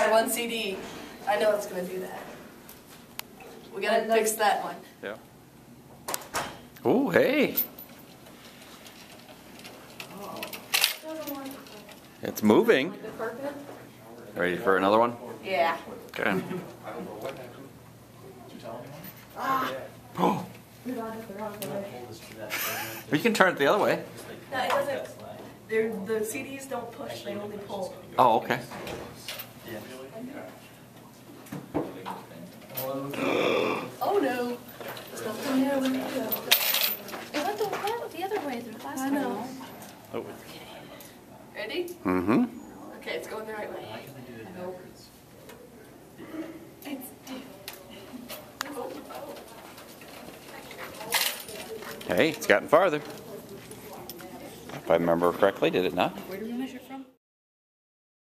one CD. I know it's gonna do that. We gotta fix that one. Yeah. Oh, hey, it's moving. Ready for another one? Yeah. Okay. Oh, We got it the wrong way. you can turn it the other way. No, it doesn't. They're, the CDs don't push, they only pull. Oh, okay. Oh no. There's nothing there when you go. It went the, went the other way the last I time. know. Oh. Ready? Mm-hmm. Okay, it's going the right way. Hey, it's gotten farther. If I remember correctly, did it not? Where do we measure from?